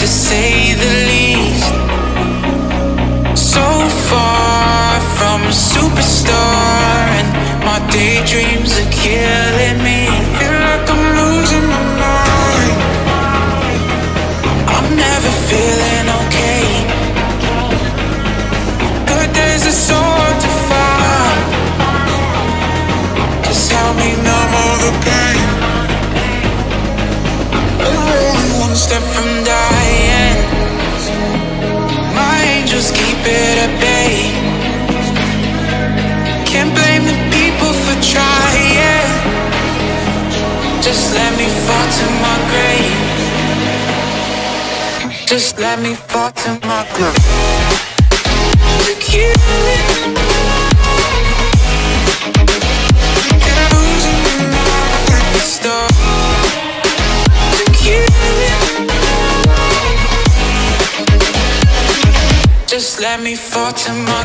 to say the least. So far from a superstar my Just let me fall to my grave. Just let me fall to my grave. To kill it. Just let me fall to my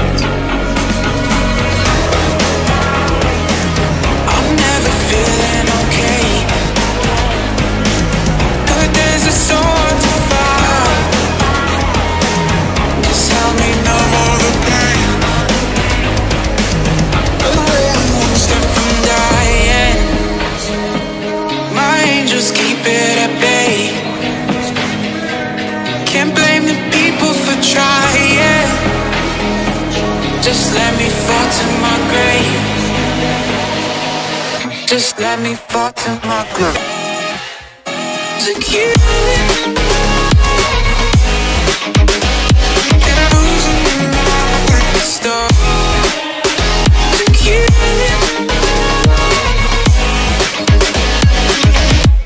Can't blame the people for trying. Just let me fall to my grave. Just let me fall to my grave.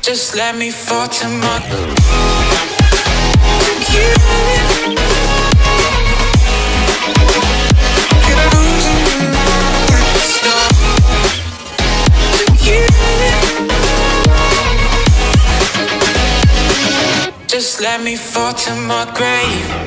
Just let me fall to my Just let me fall to my grave